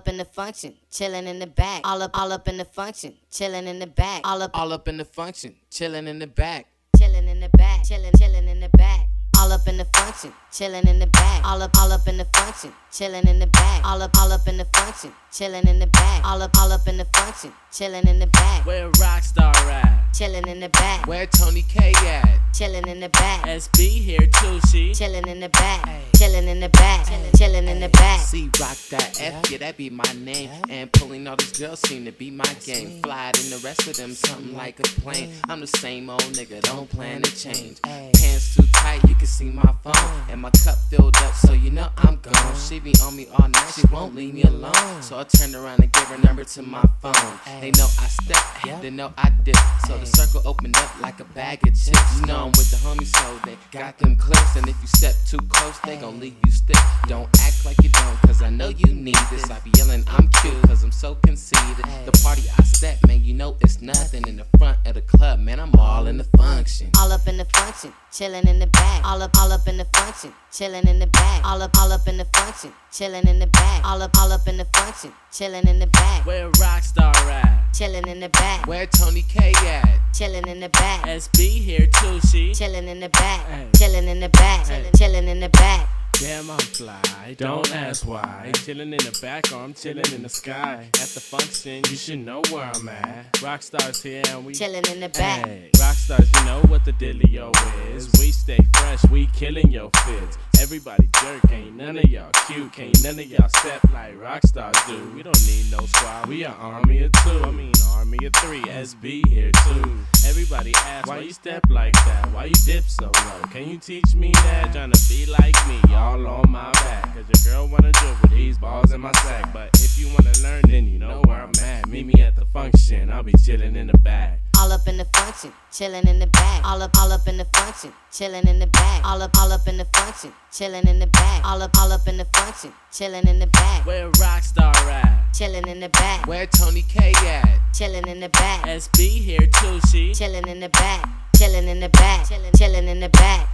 up in the function, chilling in the back. All up, all up in the function, chilling in the back. All up, All up in the function, chilling in the back. chilling in the back, chilling, chilling in the back. All up in the function, chilling in the back. All up, all up in the function, chilling in the back. All up, all up in the function, chilling in the back. All up, all up in the function, chilling in the back. Where Rockstar at? Chilling in the back, Where Tony K at? chilling in the back. SB here too, she. Chilling in the back, chilling in the back, chilling in the back. C rock that F, yeah, that be my name. And pulling all these girls seem to be my game. Fly than the rest of them, something like a plane. I'm the same old nigga, don't plan to change. Pants too tight, you can see my phone. And my cup filled up, so you know I'm gone. She be on me all night, she won't leave me alone. So I turn around and give her number to my phone. They know I step, they know I dip. So the circle opened up like a bag of chips. You know I'm with the homies, so they got them clips. And if you step too close, they gon' leave you stiff. Don't act like you don't, cause I know you need this. I be yelling, I'm cute, cause I'm so conceited. The party I step, man, you know it's nothing. In the front of the club, man, I'm function. All up in the function, chilling in the back. All up, all up in the function, chilling in the back. All up, all up in the function, chilling in the back. All up, all up in the function, chilling in the back. Where Rockstar at? Chilling in the back, Where Tony K at? chilling in the back. SB here too, she. Chilling in the back, chilling in the back, chilling in the back. Damn, I'm fly. Don't ask why. Chilling in the back, or I'm chilling in the sky. At the function, you should know where I'm at. Rockstars here, and we. Chilling in the back. Hey, rockstars, you know what the dealio is. We stay fresh, we killing your fits. Everybody jerk, ain't none of y'all cute, can't none of y'all step like rockstars do. We don't need no squad, we an army of two. I mean, army of three, SB here too. Everybody asks, why you step like that? Why you dip so low? Can you teach me that? Trying to be like me, all on my back. Cause your girl wanna dribble these balls in my sack. But if you wanna learn, then you know where I'm at. Meet me at the function, I'll be chilling in the back. All up in the function, chilling in the back. All up, all up in the function, chilling in the back. All up, all up in the function, chilling in the back. All up, all up in the function, chilling in the back. Where Rockstar at? Chilling in the back, Where Tony K at? chilling in the back. SB here too, she. Chilling in the back, chilling in the back, chilling in the back.